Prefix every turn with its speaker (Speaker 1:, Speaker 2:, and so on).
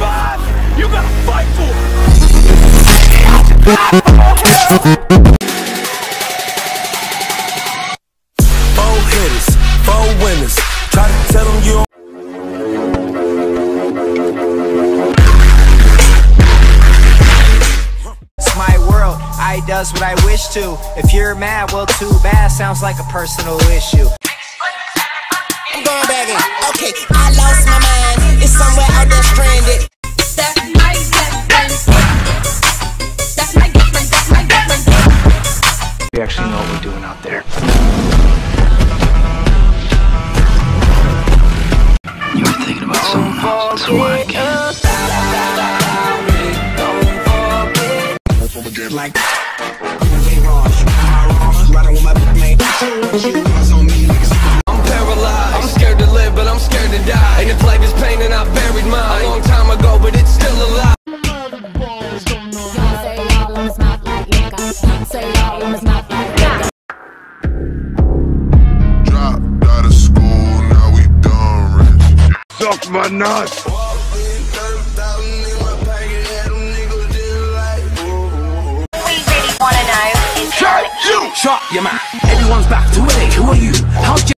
Speaker 1: survive, you gotta fight for it.
Speaker 2: Four hitters, four winners. Try to tell them you
Speaker 3: It's my world, I does what I wish to. If you're mad, well, too bad. Sounds like a personal issue.
Speaker 4: I'm going back in. Okay, I lost my mind. It's somewhere
Speaker 3: We actually know what we're doing out there.
Speaker 5: You were thinking about someone else. That's why I can't.
Speaker 4: Like,
Speaker 2: I'm paralyzed. I'm scared to live, but I'm scared to die. And if life is pain, then I buried mine. A long time ago, but it's still alive.
Speaker 6: Say.
Speaker 7: Dropped out of school, now we done rich.
Speaker 1: Suck my nuts.
Speaker 8: we really wanna know is
Speaker 1: Shut you.
Speaker 5: Shut your mouth. Everyone's back to it. Who are you? How's